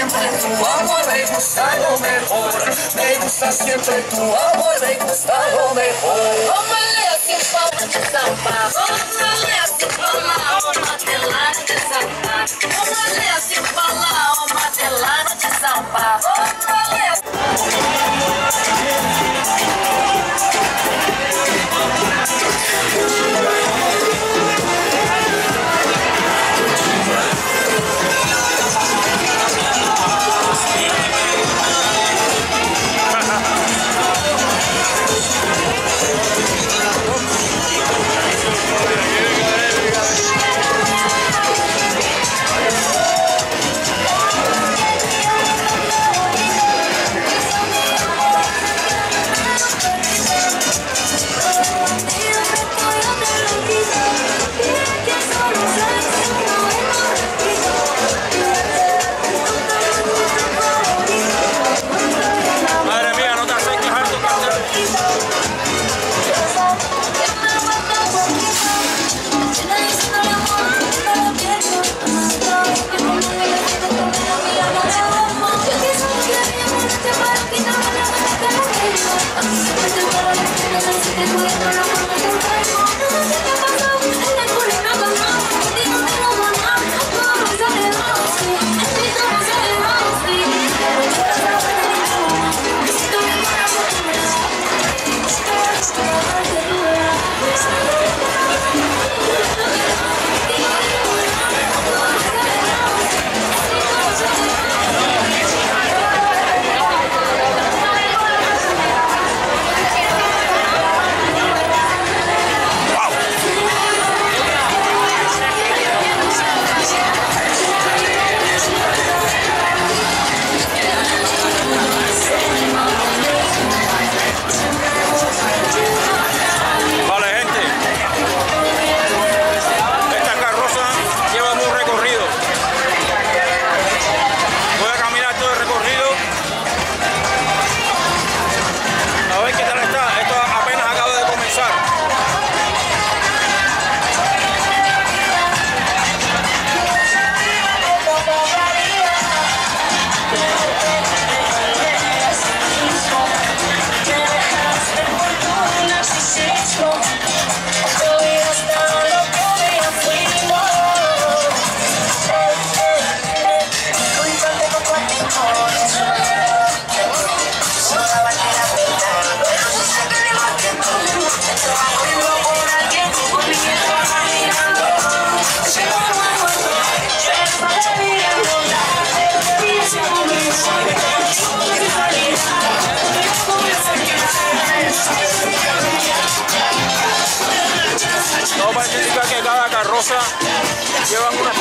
siempre tu amor, me gusta lo mejor. Me gusta siempre tu amor, me gusta lo mejor. Tómale así pa' de zampa, tómale así pa' la alma de la de zampa, tómale así pa' la alma de la de zampa. sasa. Yo, I'm gonna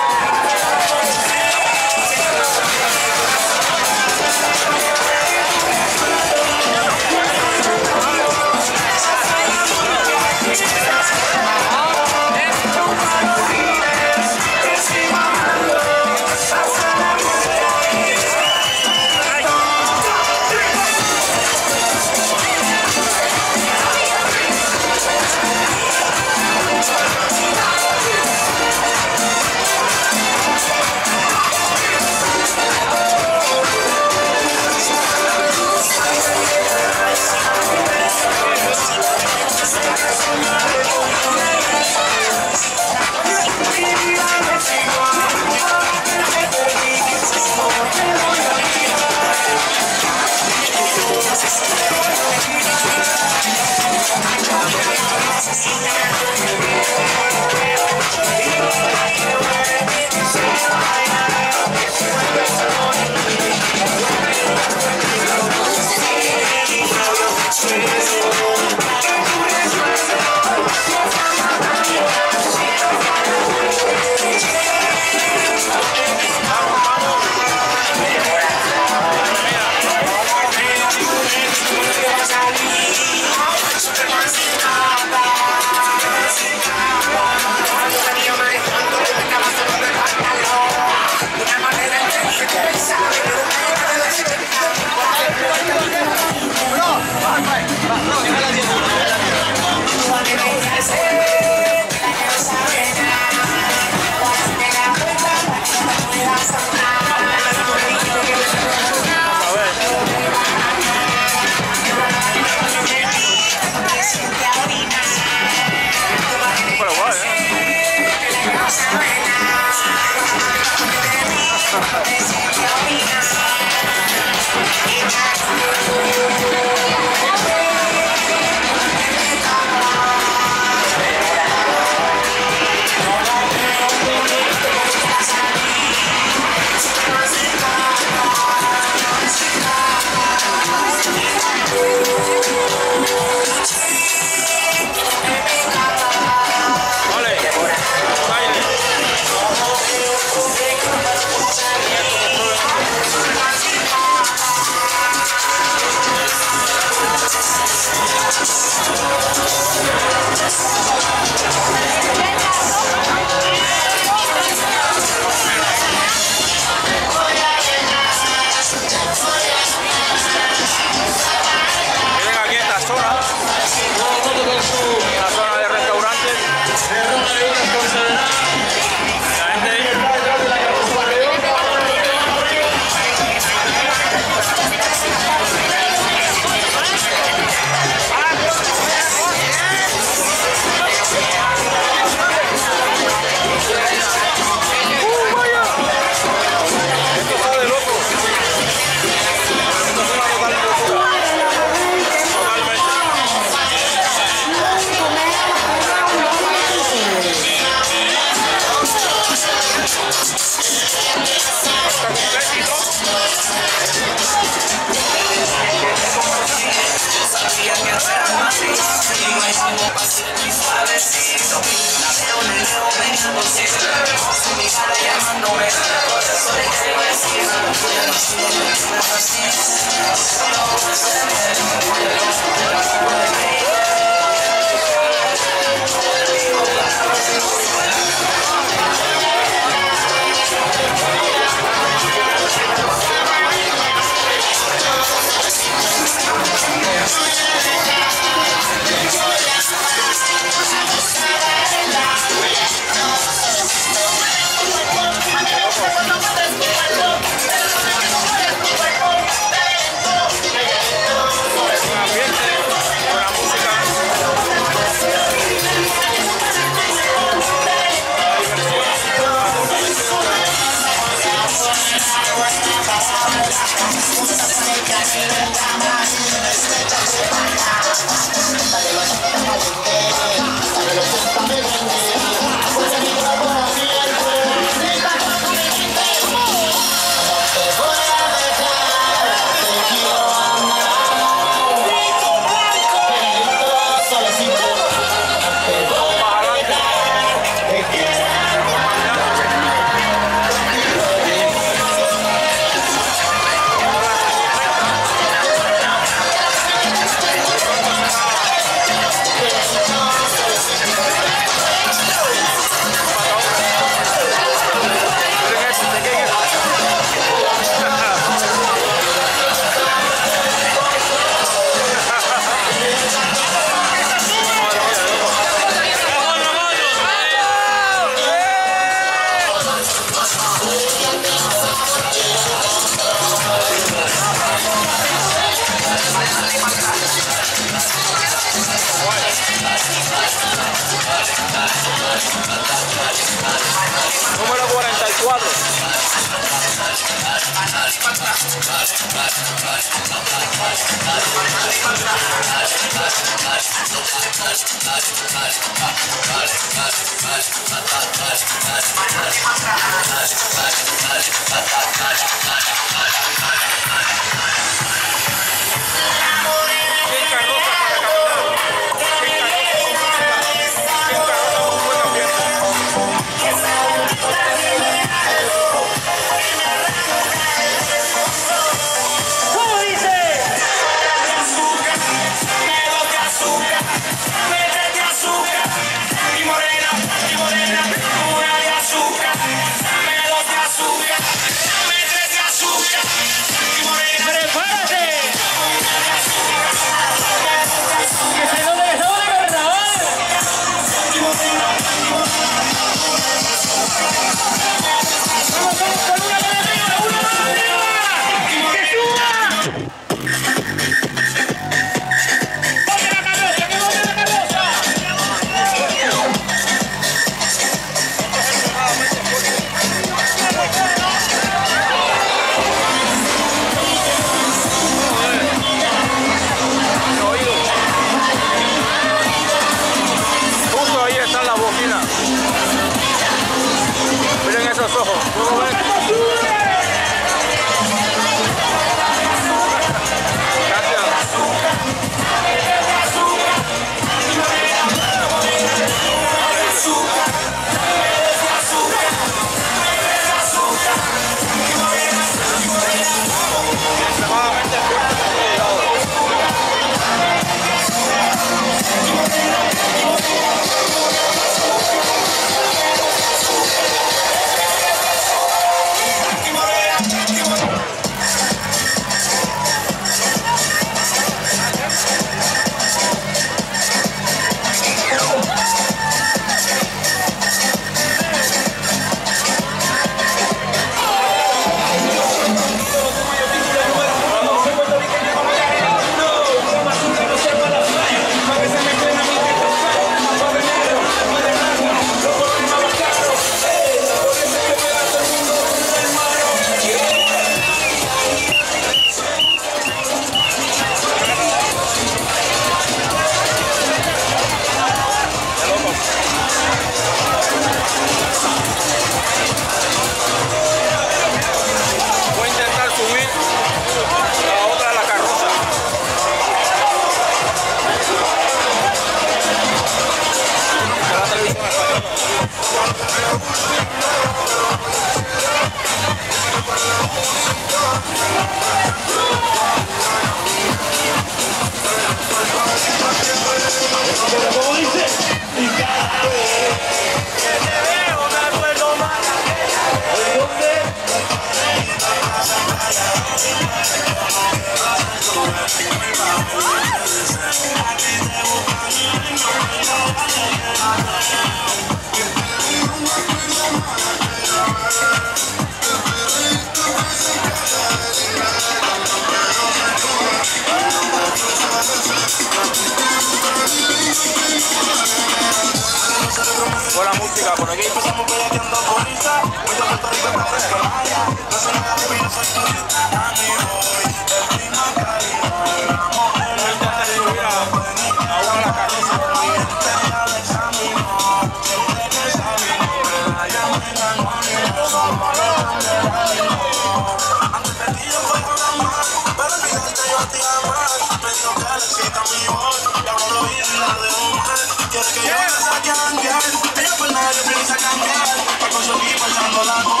Pero con la deprisa cambiar, para consumir pasando la.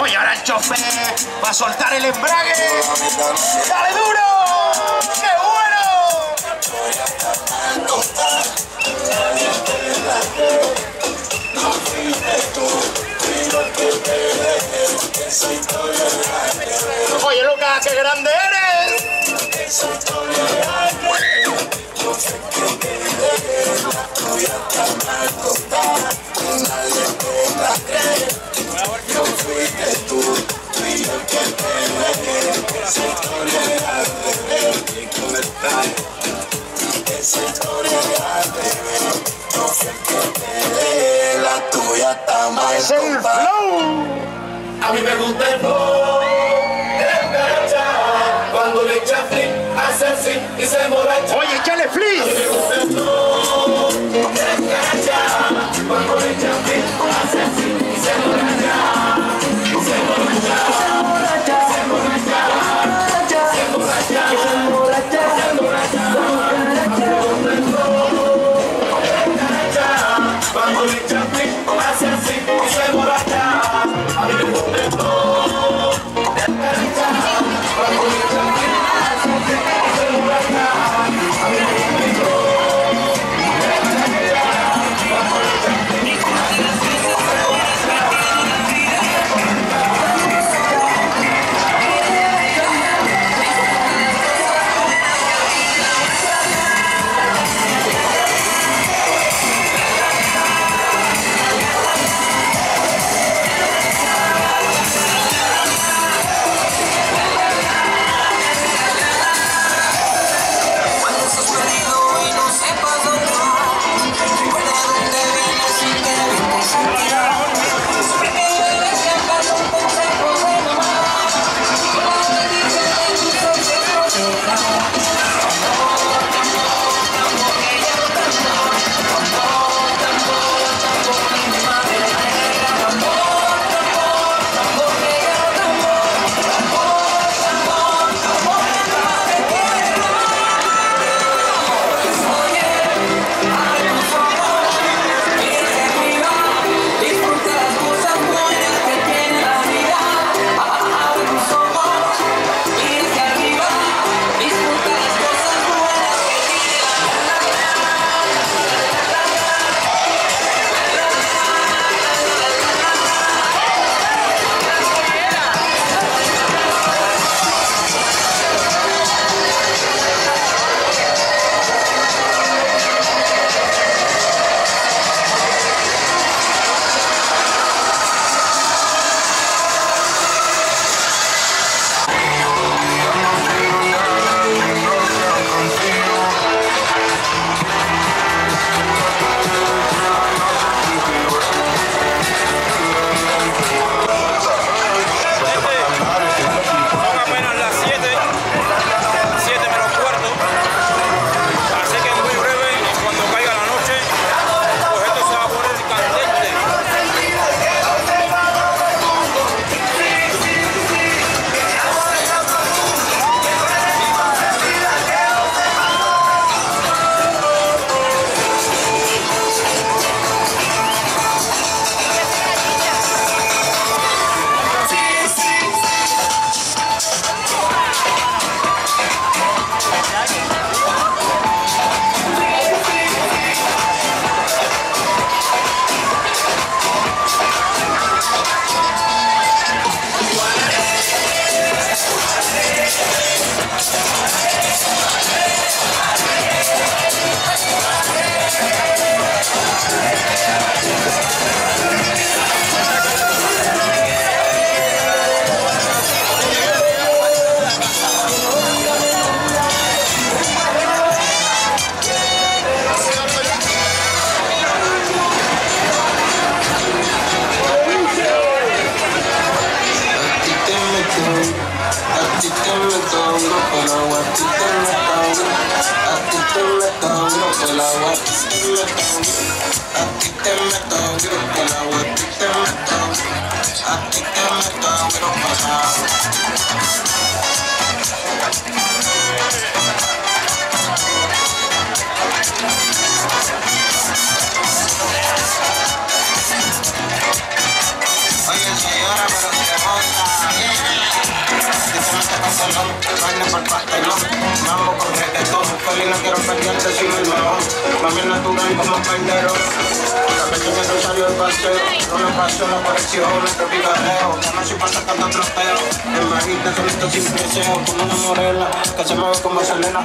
Oye, ahora el chofer va a soltar el embrague. ¡Dale duro! ¡Qué bueno! Oye, Lucas, qué grande eres. A mí me gusta el flow de cuando le echa flip, hace así y se emborracha. Oye, échale flip.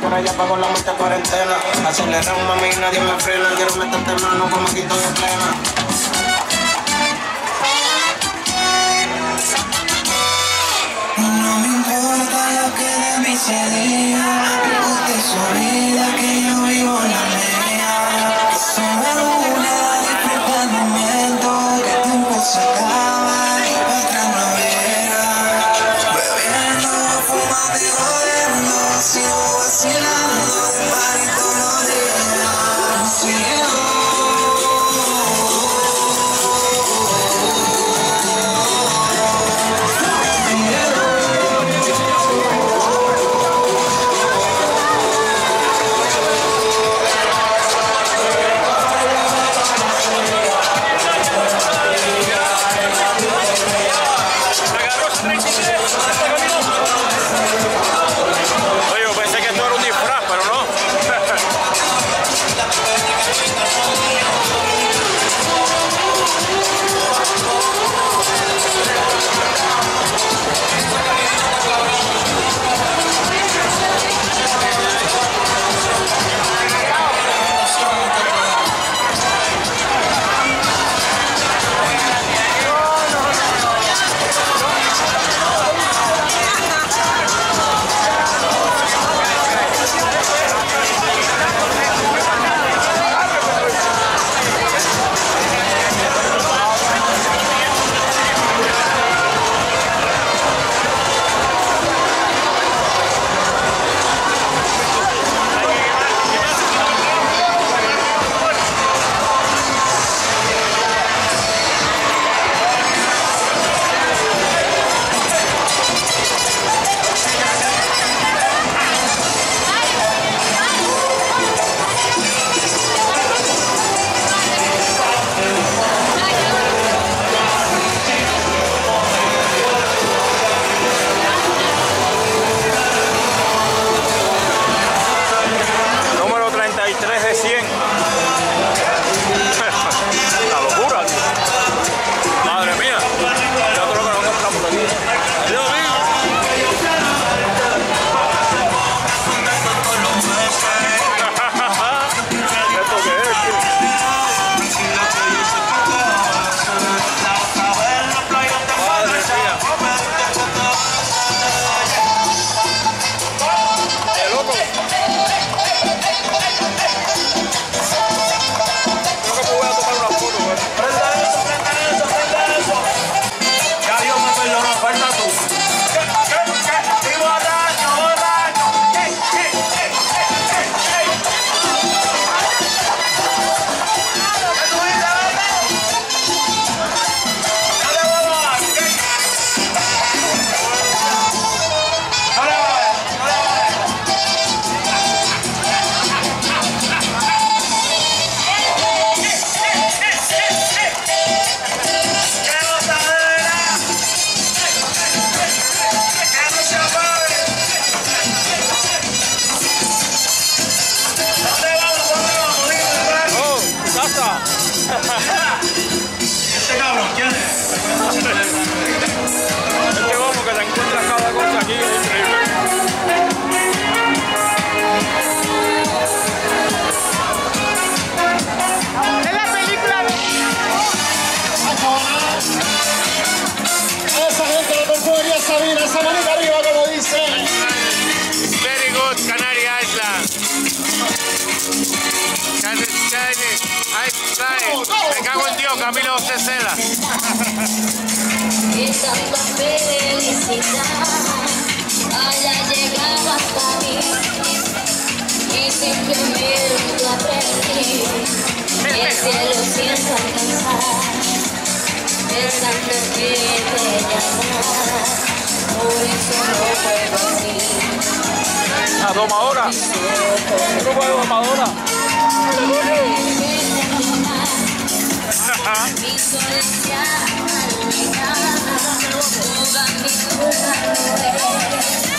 por allá pago la muerte cuarentena. Aceleramos, mami, nadie me frena. Quiero meterte mano como aquí estoy en plena. se diga, usted su vida que yo vivo la down. simplemente aprendí que el cielo siento alcanzar, pensando que te llamó, por eso no puedo decir. A domadora. Domadora. Mi mi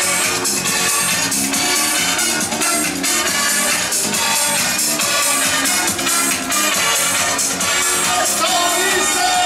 Paulista!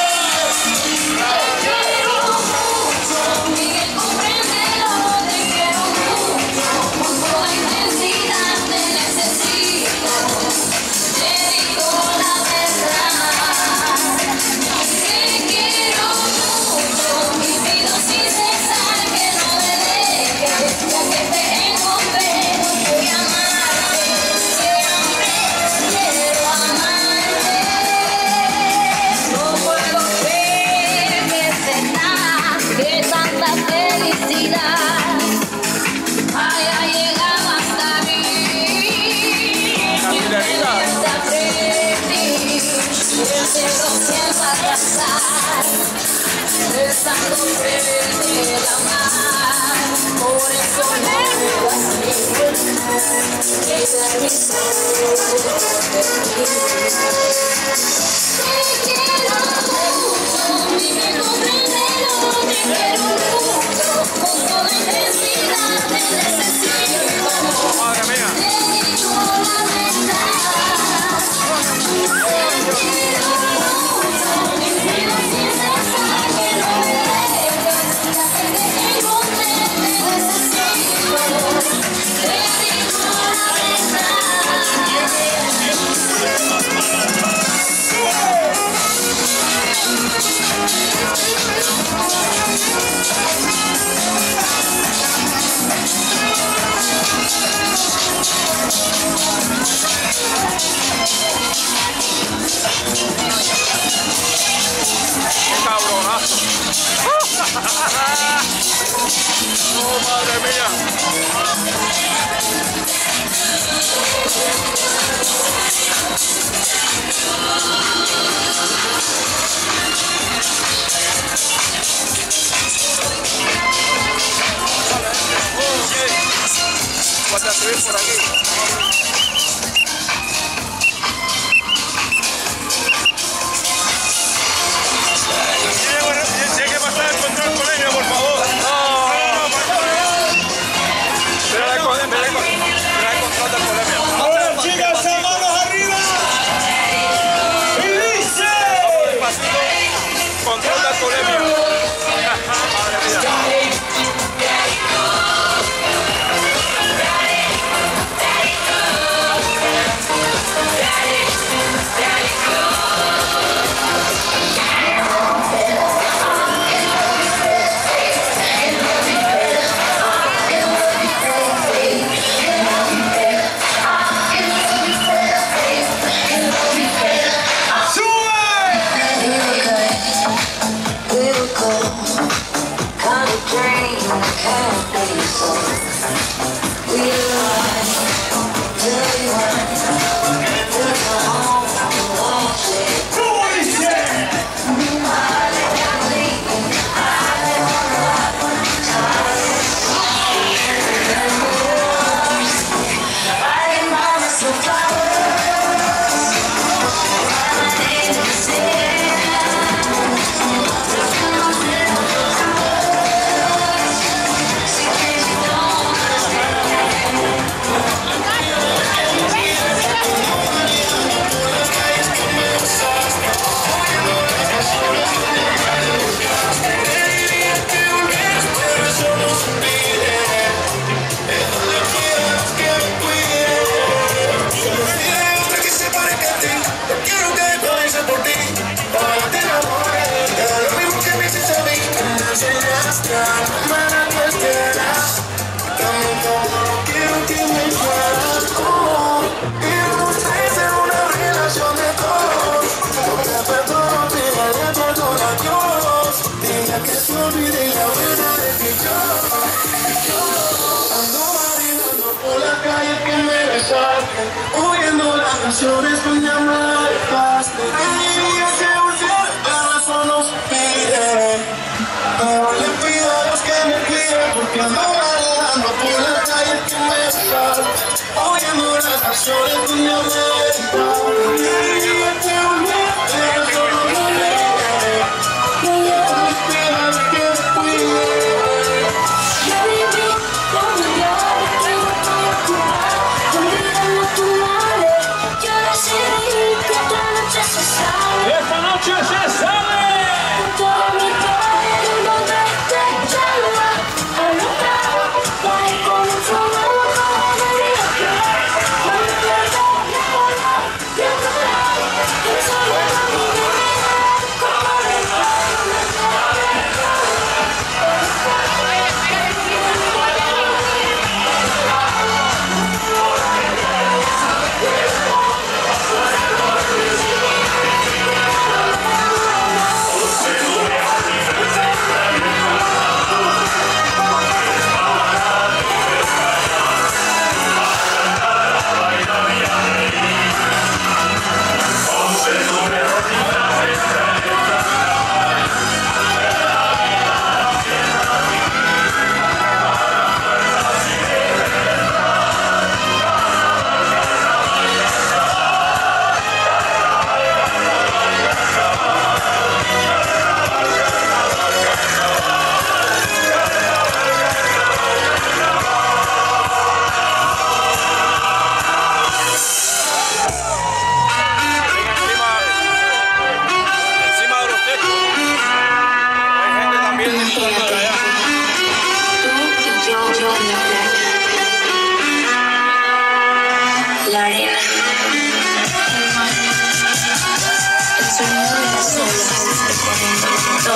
I showed it to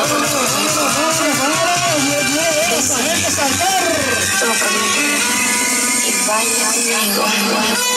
recorriendo todo.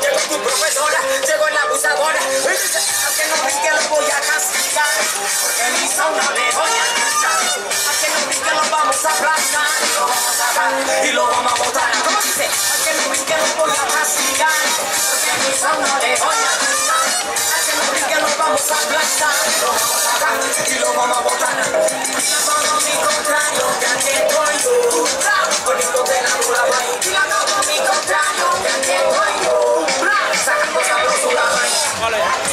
Llegó tu profesora, llegó la abusadora, y dice "A que que voy a castigar, porque mi voy a. A que que vamos a vamos a a que que mi que que contrario, que yo. Bonito de la mi contrario, que aquí estoy yo. Vale. Más